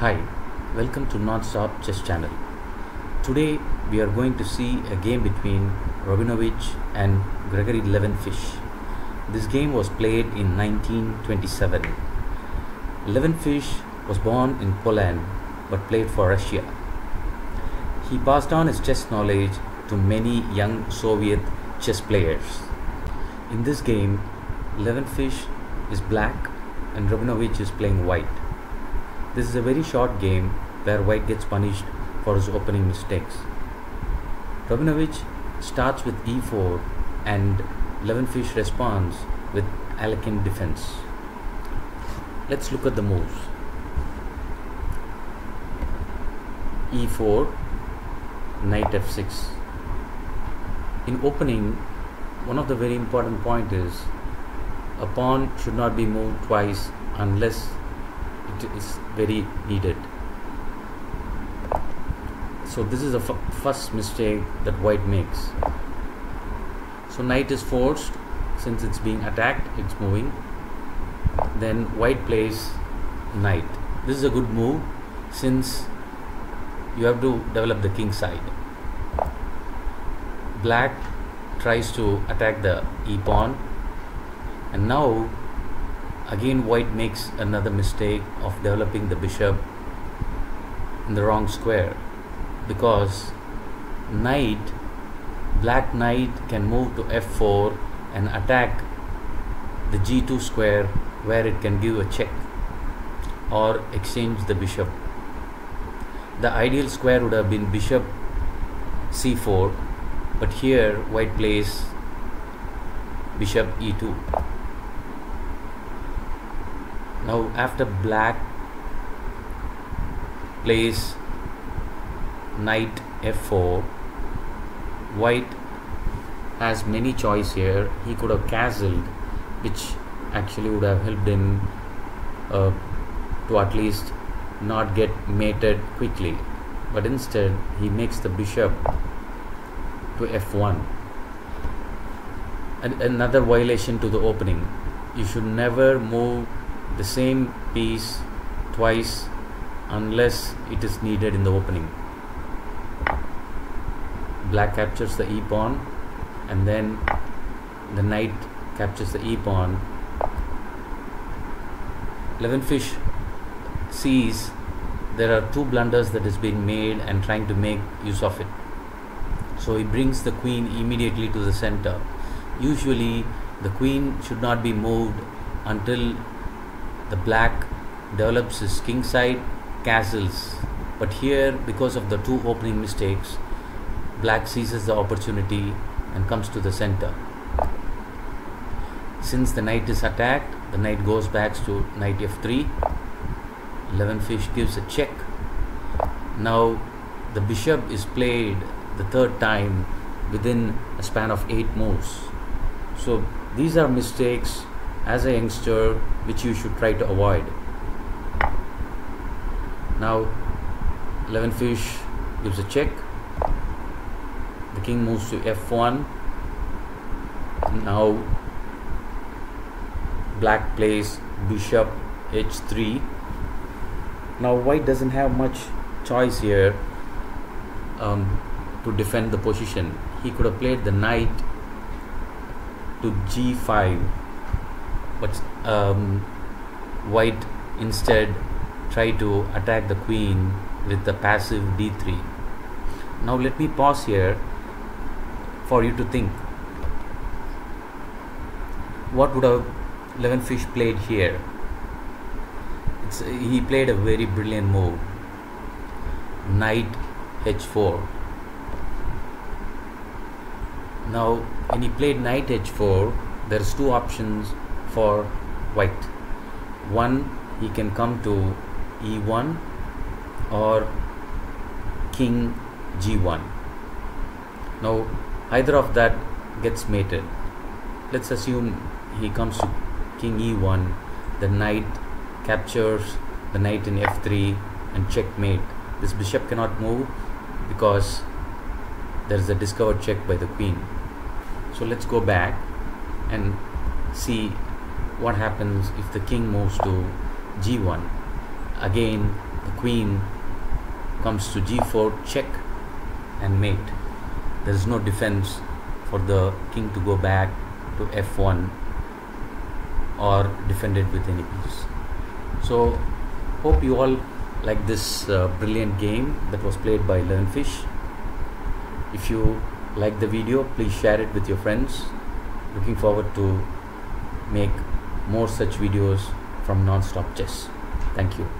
Hi, welcome to Non-Stop Chess Channel. Today we are going to see a game between Rabinovich and Gregory Levenfish. This game was played in 1927. Levenfish was born in Poland but played for Russia. He passed on his chess knowledge to many young Soviet chess players. In this game, Levenfish is black and Rabinovich is playing white. This is a very short game where white gets punished for his opening mistakes. Rabinovich starts with e4 and Levenfish responds with Alekhine defense. Let's look at the moves. e4 knight f6 in opening one of the very important point is a pawn should not be moved twice unless it is very needed. So this is the first mistake that white makes. So knight is forced. Since it's being attacked it's moving. Then white plays knight this is a good move since you have to develop the king side. Black tries to attack the e pawn and now again white makes another mistake of developing the bishop in the wrong square because knight black knight can move to f4 and attack the g2 square where it can give a check or exchange the bishop. The ideal square would have been bishop c4 but here white plays bishop e2 now after black plays knight f4 white has many choice here. He could have castled which actually would have helped him uh, to at least not get mated quickly. But instead he makes the bishop to f1 and another violation to the opening. You should never move the same piece twice unless it is needed in the opening. Black captures the e pawn and then the knight captures the e pawn Levenfish sees there are two blunders that is being made and trying to make use of it. So he brings the queen immediately to the center. Usually the queen should not be moved until the black develops his kingside castles. But here because of the two opening mistakes black seizes the opportunity and comes to the center. Since the knight is attacked the knight goes back to knight f3 Levenfish gives a check. Now the bishop is played the third time within a span of eight moves. So these are mistakes as a youngster which you should try to avoid. Now Levenfish gives a check. The king moves to f1 now black plays bishop h3 now white doesn't have much choice here um, to defend the position. He could have played the knight to g5 but um, white instead tried to attack the queen with the passive d3 now let me pause here for you to think. What would have Levenfish played here? It's, he played a very brilliant move. Knight h4 now when he played knight h4 there's two options for white. One he can come to e1 or king g1 now either of that gets mated. Let's assume he comes to king e1 the knight captures the knight in f3 and checkmate. This bishop cannot move because there is a discovered check by the queen. So let's go back and see what happens if the king moves to g1 again the queen comes to g4 check and mate. There is no defense for the king to go back to f1 or defend it with any piece so hope you all like this uh, brilliant game that was played by Levenfish. If you like the video please share it with your friends. Looking forward to make more such videos from non-stop chess. Thank you